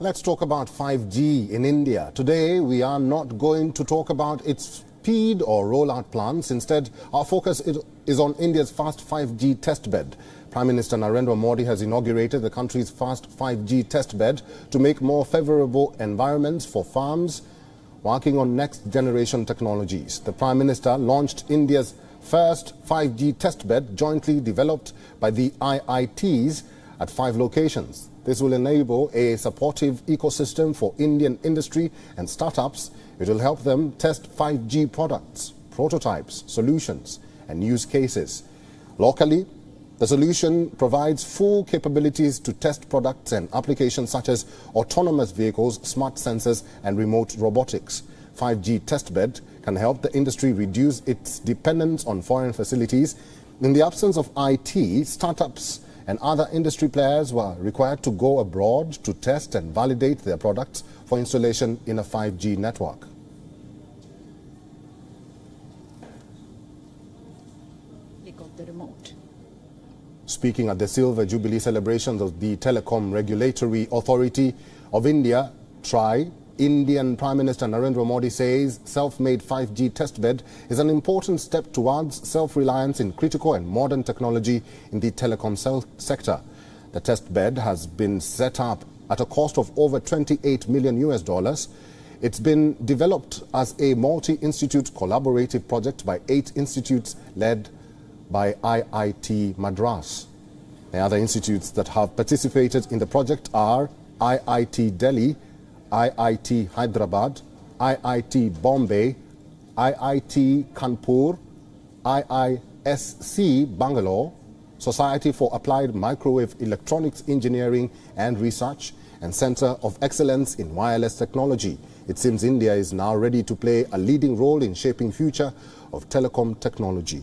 Let's talk about 5G in India. Today, we are not going to talk about its speed or rollout plans. Instead, our focus is on India's fast 5G testbed. Prime Minister Narendra Modi has inaugurated the country's fast 5G testbed to make more favorable environments for farms working on next generation technologies. The Prime Minister launched India's first 5G testbed jointly developed by the IITs at five locations. This will enable a supportive ecosystem for Indian industry and startups. It will help them test 5G products, prototypes, solutions, and use cases. Locally, the solution provides full capabilities to test products and applications such as autonomous vehicles, smart sensors, and remote robotics. 5G testbed can help the industry reduce its dependence on foreign facilities. In the absence of IT, startups and other industry players were required to go abroad to test and validate their products for installation in a 5G network. Speaking at the Silver Jubilee celebrations of the Telecom Regulatory Authority of India, TRAI, Indian Prime Minister Narendra Modi says self-made 5G testbed is an important step towards self-reliance in critical and modern technology in the telecom sector. The testbed has been set up at a cost of over 28 million US dollars. It's been developed as a multi-institute collaborative project by eight institutes led by IIT Madras. The other institutes that have participated in the project are IIT Delhi, IIT Hyderabad, IIT Bombay, IIT Kanpur, IISC Bangalore, Society for Applied Microwave Electronics Engineering and Research, and Center of Excellence in Wireless Technology. It seems India is now ready to play a leading role in shaping future of telecom technology.